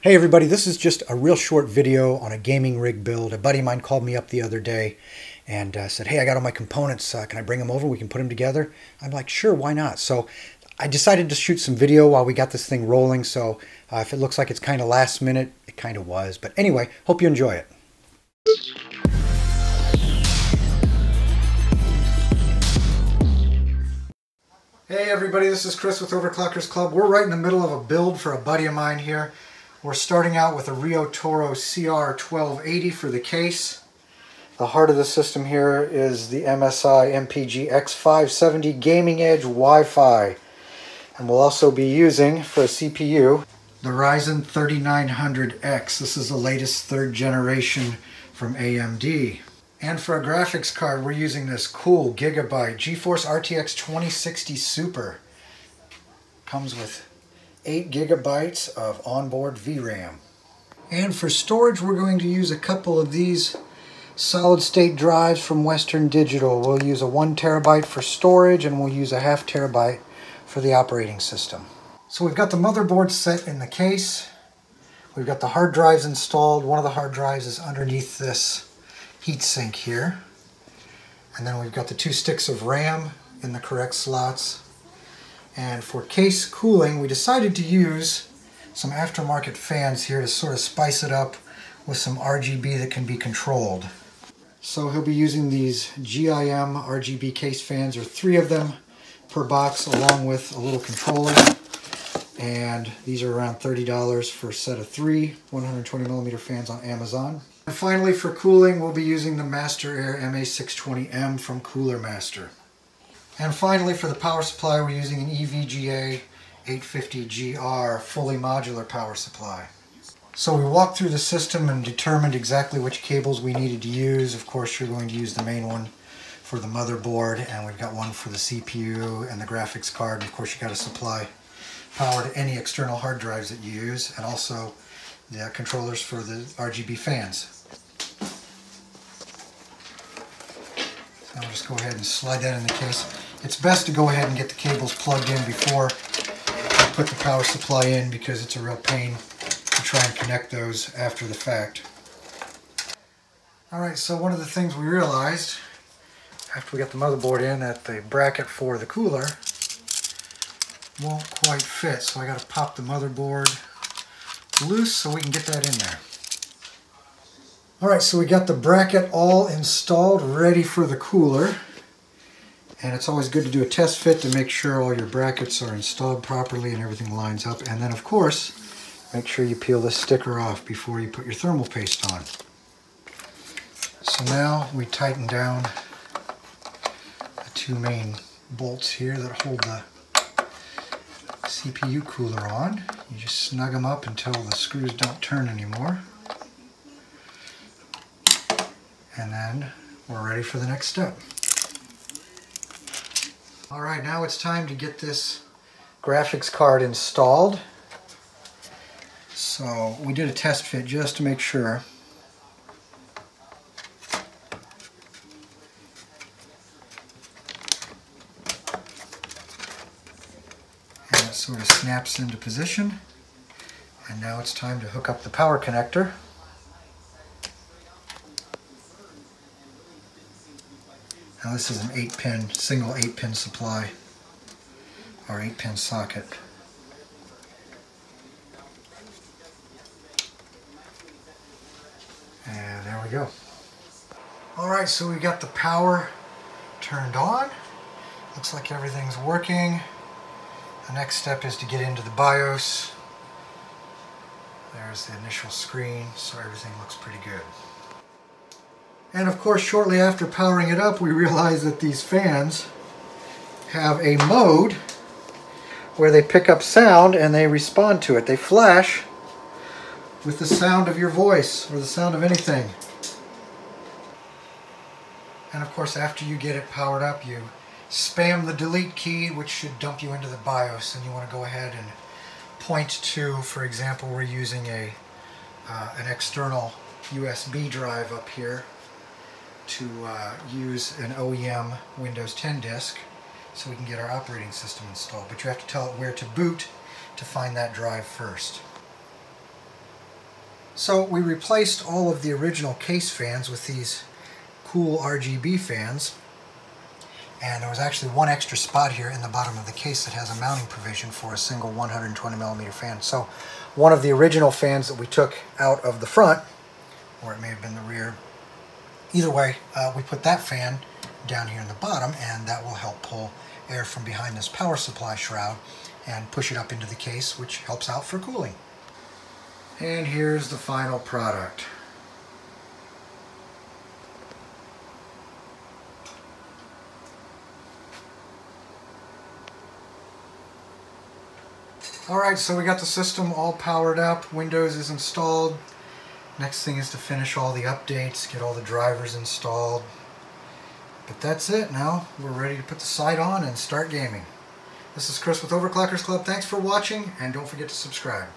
Hey everybody, this is just a real short video on a gaming rig build. A buddy of mine called me up the other day and uh, said, hey, I got all my components. Uh, can I bring them over? We can put them together. I'm like, sure, why not? So I decided to shoot some video while we got this thing rolling. So uh, if it looks like it's kind of last minute, it kind of was. But anyway, hope you enjoy it. Hey everybody, this is Chris with Overclockers Club. We're right in the middle of a build for a buddy of mine here. We're starting out with a Rio Toro CR1280 for the case. The heart of the system here is the MSI MPG X570 Gaming Edge Wi-Fi. And we'll also be using, for a CPU, the Ryzen 3900X. This is the latest third generation from AMD. And for a graphics card, we're using this cool Gigabyte GeForce RTX 2060 Super. Comes with 8 gigabytes of onboard VRAM. And for storage, we're going to use a couple of these solid state drives from Western Digital. We'll use a 1 terabyte for storage and we'll use a half terabyte for the operating system. So we've got the motherboard set in the case. We've got the hard drives installed. One of the hard drives is underneath this heatsink here. And then we've got the two sticks of RAM in the correct slots. And for case cooling, we decided to use some aftermarket fans here to sort of spice it up with some RGB that can be controlled. So he'll be using these GIM RGB case fans, or three of them per box, along with a little controller. And these are around $30 for a set of three 120 millimeter fans on Amazon. And finally, for cooling, we'll be using the Master Air MA620M from Cooler Master. And finally, for the power supply, we're using an EVGA 850GR fully modular power supply. So we walked through the system and determined exactly which cables we needed to use. Of course, you're going to use the main one for the motherboard, and we've got one for the CPU and the graphics card. And of course, you got to supply power to any external hard drives that you use, and also the controllers for the RGB fans. So I'll just go ahead and slide that in the case. It's best to go ahead and get the cables plugged in before you put the power supply in because it's a real pain to try and connect those after the fact. Alright, so one of the things we realized after we got the motherboard in that the bracket for the cooler won't quite fit. So I got to pop the motherboard loose so we can get that in there. Alright, so we got the bracket all installed, ready for the cooler. And it's always good to do a test fit to make sure all your brackets are installed properly and everything lines up. And then of course, make sure you peel this sticker off before you put your thermal paste on. So now we tighten down the two main bolts here that hold the CPU cooler on. You just snug them up until the screws don't turn anymore. And then we're ready for the next step. All right, now it's time to get this graphics card installed. So we did a test fit just to make sure. And it sort of snaps into position. And now it's time to hook up the power connector. Now this is an 8-pin, single 8-pin supply, or 8-pin socket. And there we go. Alright, so we got the power turned on. Looks like everything's working. The next step is to get into the BIOS. There's the initial screen, so everything looks pretty good. And of course, shortly after powering it up, we realize that these fans have a mode where they pick up sound and they respond to it. They flash with the sound of your voice or the sound of anything. And of course, after you get it powered up, you spam the delete key, which should dump you into the BIOS, and you want to go ahead and point to, for example, we're using a uh, an external USB drive up here to uh, use an OEM Windows 10 disk so we can get our operating system installed. But you have to tell it where to boot to find that drive first. So we replaced all of the original case fans with these cool RGB fans. And there was actually one extra spot here in the bottom of the case that has a mounting provision for a single 120 millimeter fan. So one of the original fans that we took out of the front, or it may have been the rear, either way, uh, we put that fan down here in the bottom and that will help pull air from behind this power supply shroud and push it up into the case, which helps out for cooling. And here's the final product. Alright, so we got the system all powered up, Windows is installed. Next thing is to finish all the updates, get all the drivers installed. But that's it now. We're ready to put the site on and start gaming. This is Chris with Overclockers Club. Thanks for watching, and don't forget to subscribe.